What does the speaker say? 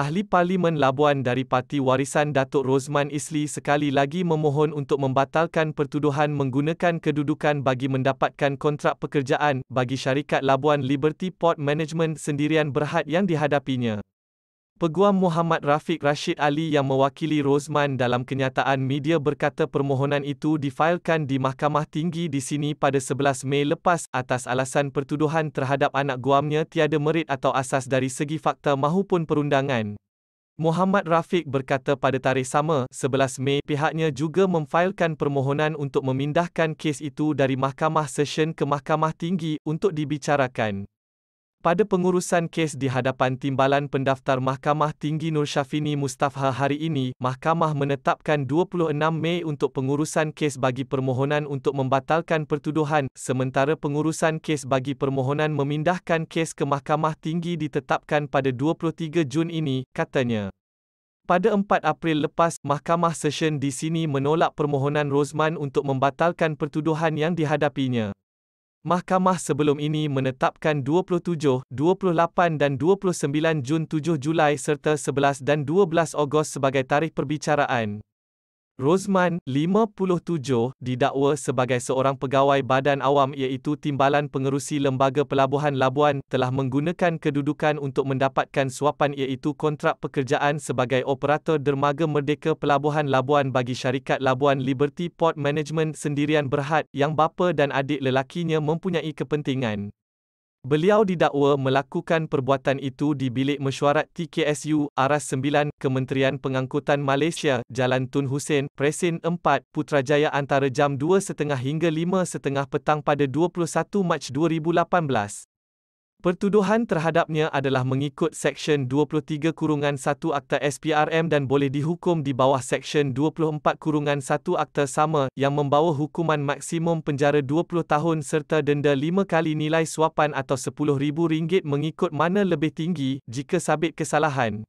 Ahli Parlimen Labuan dari Parti Warisan Datuk Rozman Isli sekali lagi memohon untuk membatalkan pertuduhan menggunakan kedudukan bagi mendapatkan kontrak pekerjaan bagi syarikat Labuan Liberty Port Management sendirian berhad yang dihadapinya. Peguam Muhammad Rafiq Rashid Ali yang mewakili Rosman dalam kenyataan media berkata permohonan itu difailkan di Mahkamah Tinggi di sini pada 11 Mei lepas atas alasan pertuduhan terhadap anak guamnya tiada merit atau asas dari segi fakta mahupun perundangan. Muhammad Rafiq berkata pada tarikh sama, 11 Mei, pihaknya juga memfailkan permohonan untuk memindahkan kes itu dari Mahkamah Session ke Mahkamah Tinggi untuk dibicarakan. Pada pengurusan kes di hadapan Timbalan Pendaftar Mahkamah Tinggi Nur Syafini Mustafha hari ini, Mahkamah menetapkan 26 Mei untuk pengurusan kes bagi permohonan untuk membatalkan pertuduhan, sementara pengurusan kes bagi permohonan memindahkan kes ke Mahkamah Tinggi ditetapkan pada 23 Jun ini, katanya. Pada 4 April lepas, Mahkamah Session di sini menolak permohonan Rosman untuk membatalkan pertuduhan yang dihadapinya. Mahkamah sebelum ini menetapkan 27, 28 dan 29 Jun 7 Julai serta 11 dan 12 Ogos sebagai tarikh perbicaraan. Rosman, 57, didakwa sebagai seorang pegawai badan awam iaitu Timbalan Pengerusi Lembaga Pelabuhan Labuan, telah menggunakan kedudukan untuk mendapatkan suapan iaitu kontrak pekerjaan sebagai operator dermaga Merdeka Pelabuhan Labuan bagi syarikat Labuan Liberty Port Management sendirian berhad, yang bapa dan adik lelakinya mempunyai kepentingan. Beliau didakwa melakukan perbuatan itu di Bilik Mesyuarat TKSU, Aras 9, Kementerian Pengangkutan Malaysia, Jalan Tun Hussein, Presin 4, Putrajaya antara jam 2.30 hingga 5.30 petang pada 21 Mac 2018. Pertuduhan terhadapnya adalah mengikut Seksyen 23 Kurungan 1 Akta SPRM dan boleh dihukum di bawah Seksyen 24 Kurungan 1 Akta sama, yang membawa hukuman maksimum penjara 20 tahun serta denda 5 kali nilai suapan atau RM10,000 mengikut mana lebih tinggi, jika sabit kesalahan.